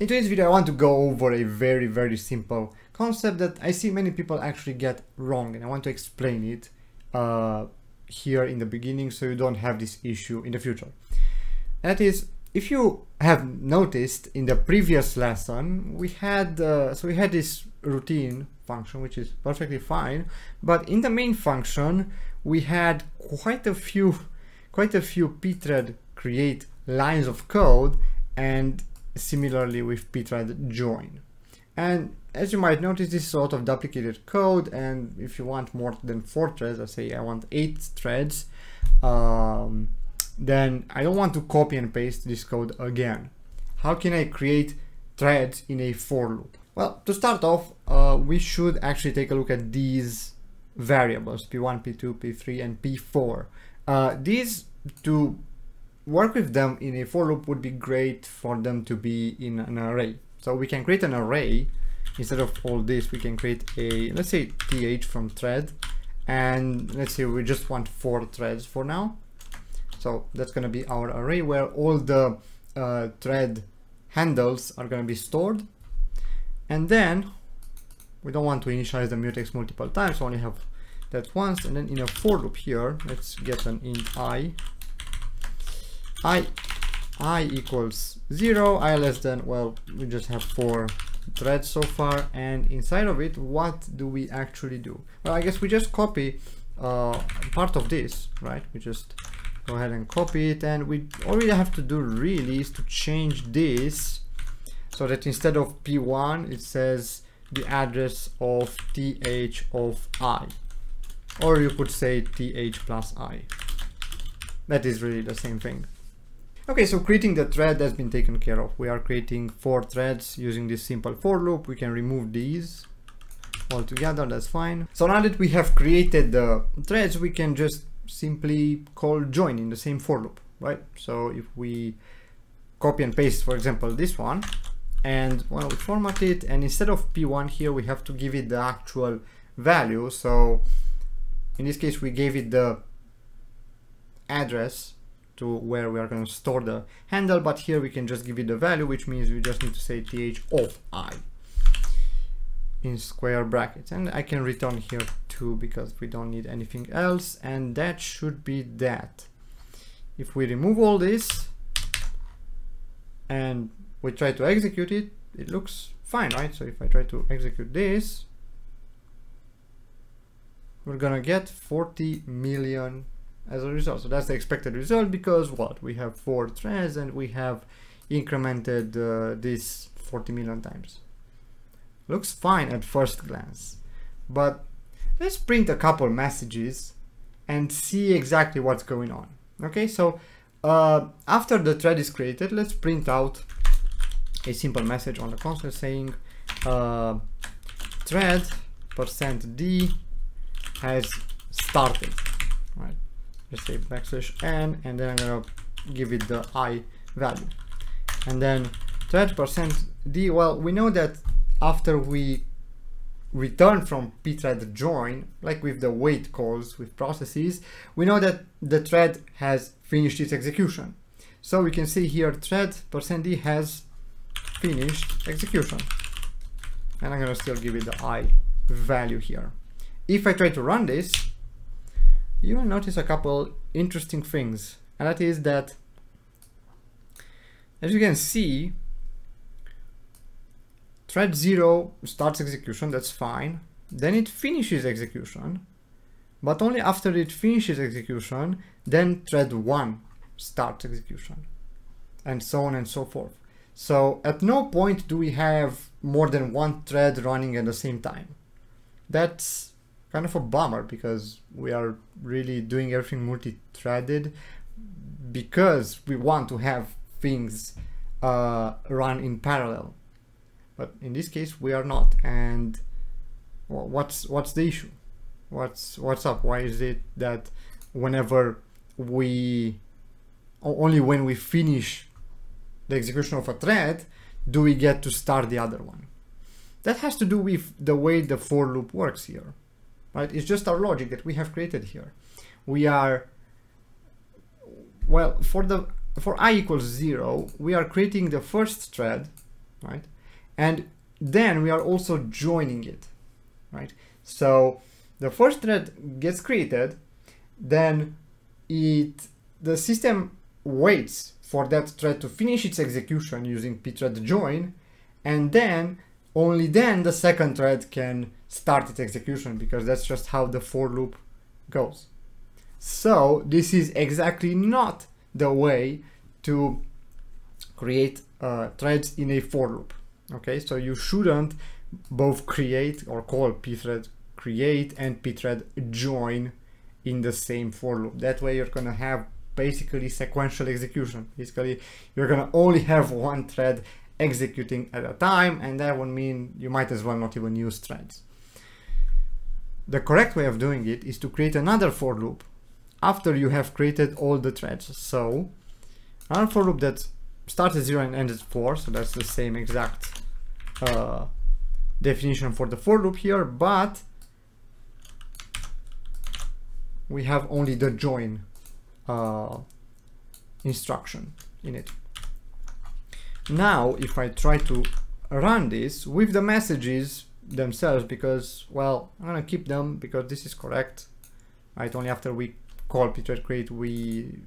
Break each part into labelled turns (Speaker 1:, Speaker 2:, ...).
Speaker 1: In today's video, I want to go over a very, very simple concept that I see many people actually get wrong, and I want to explain it uh, here in the beginning so you don't have this issue in the future. That is, if you have noticed in the previous lesson, we had uh, so we had this routine function, which is perfectly fine, but in the main function, we had quite a few quite a few pthread create lines of code and similarly with pthread join. And as you might notice, this is sort of duplicated code. And if you want more than four threads, let's say I want eight threads, um, then I don't want to copy and paste this code again. How can I create threads in a for loop? Well, to start off, uh, we should actually take a look at these variables, P1, P2, P3, and P4. Uh, these to work with them in a for loop would be great for them to be in an array. So we can create an array. Instead of all this we can create a let's say th from thread. And let's say we just want four threads for now. So that's going to be our array where all the uh, thread handles are going to be stored. And then we don't want to initialize the mutex multiple times so only have that once. And then in a for loop here let's get an int i i i equals 0 i less than well we just have four threads so far and inside of it what do we actually do? Well i guess we just copy uh, part of this right? We just go ahead and copy it and we all we have to do really is to change this so that instead of p1 it says the address of th of i. Or you could say th plus i. That is really the same thing Okay, so creating the thread has been taken care of. We are creating four threads using this simple for loop. We can remove these altogether, that's fine. So now that we have created the threads, we can just simply call join in the same for loop, right? So if we copy and paste, for example, this one, and well, we format it, and instead of p1 here, we have to give it the actual value. So in this case, we gave it the address to where we are going to store the handle, but here we can just give it the value, which means we just need to say th of i in square brackets. And I can return here too, because we don't need anything else. And that should be that. If we remove all this and we try to execute it, it looks fine, right? So if I try to execute this, we're gonna get 40 million as a result. So that's the expected result because what? We have four threads and we have incremented uh, this 40 million times. Looks fine at first glance, but let's print a couple messages and see exactly what's going on. Okay, so uh, after the thread is created, let's print out a simple message on the console saying uh, thread percent %d has started, right? Let's say backslash n and then I'm gonna give it the i value. And then thread percent d well we know that after we return from pthread join like with the wait calls with processes we know that the thread has finished its execution. So we can see here thread percent d has finished execution. And I'm gonna still give it the i value here. If I try to run this you will notice a couple interesting things and that is that as you can see thread 0 starts execution that's fine. Then it finishes execution but only after it finishes execution then thread 1 starts execution and so on and so forth. So at no point do we have more than one thread running at the same time. That's kind of a bummer because we are really doing everything multi-threaded because we want to have things uh, run in parallel. But in this case, we are not. And what's what's the issue? What's what's up? Why is it that whenever we only when we finish the execution of a thread do we get to start the other one? That has to do with the way the for loop works here right? It's just our logic that we have created here. We are, well, for the for i equals zero, we are creating the first thread right? And then we are also joining it, right? So the first thread gets created, then it the system waits for that thread to finish its execution using pthread join, and then only then the second thread can start its execution because that's just how the for loop goes. So this is exactly not the way to create uh, threads in a for loop. Okay, so you shouldn't both create or call pthread create and pthread join in the same for loop. That way you're gonna have basically sequential execution. Basically, you're gonna only have one thread executing at a time and that would mean you might as well not even use threads. The correct way of doing it is to create another for loop after you have created all the threads. So another for loop that starts at 0 and ends at 4, so that's the same exact uh, definition for the for loop here, but we have only the join uh, instruction in it. Now, if I try to run this with the messages themselves, because, well, I'm gonna keep them because this is correct, right? Only after we call pthread create, we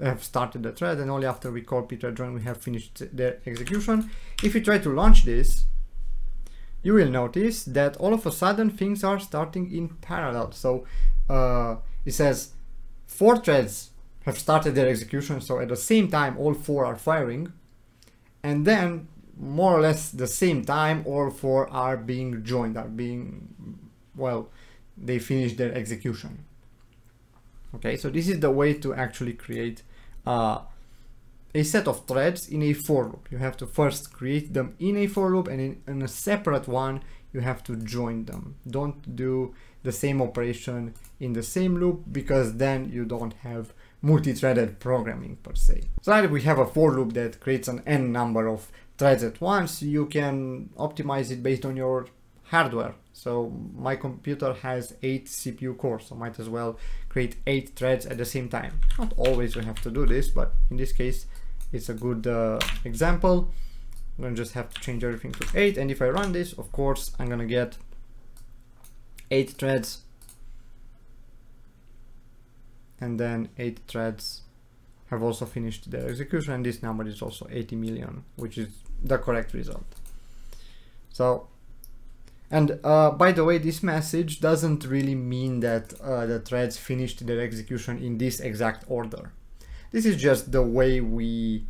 Speaker 1: have started the thread, and only after we call pthread join, we have finished the execution. If you try to launch this, you will notice that all of a sudden things are starting in parallel. So uh, it says four threads have started their execution, so at the same time all four are firing, and then more or less the same time all four are being joined, are being, well, they finish their execution. Okay, so this is the way to actually create uh, a set of threads in a for loop. You have to first create them in a for loop and in, in a separate one you have to join them. Don't do the same operation in the same loop because then you don't have multi-threaded programming per se. So now we have a for loop that creates an n number of threads at once, you can optimize it based on your hardware. So my computer has eight CPU cores, so might as well create eight threads at the same time. Not always we have to do this, but in this case, it's a good uh, example. I'm gonna just have to change everything to eight. And if I run this, of course, I'm gonna get eight threads and then eight threads have also finished their execution. And this number is also 80 million which is the correct result. So and uh, by the way this message doesn't really mean that uh, the threads finished their execution in this exact order. This is just the way we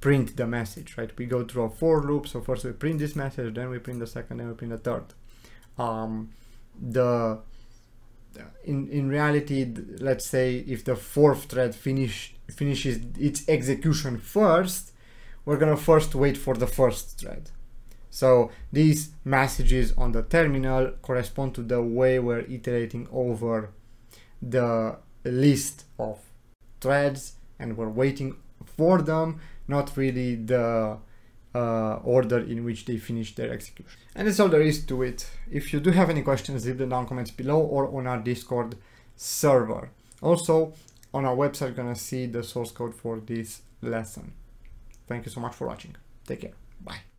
Speaker 1: print the message right? We go through a for loop. So first we print this message then we print the second then we print the third. Um, the in in reality let's say if the fourth thread finish finishes its execution first we're gonna first wait for the first thread so these messages on the terminal correspond to the way we're iterating over the list of threads and we're waiting for them not really the uh, order in which they finish their execution. And that's all there is to it. If you do have any questions, leave them down comments below or on our Discord server. Also, on our website, you're gonna see the source code for this lesson. Thank you so much for watching. Take care. Bye.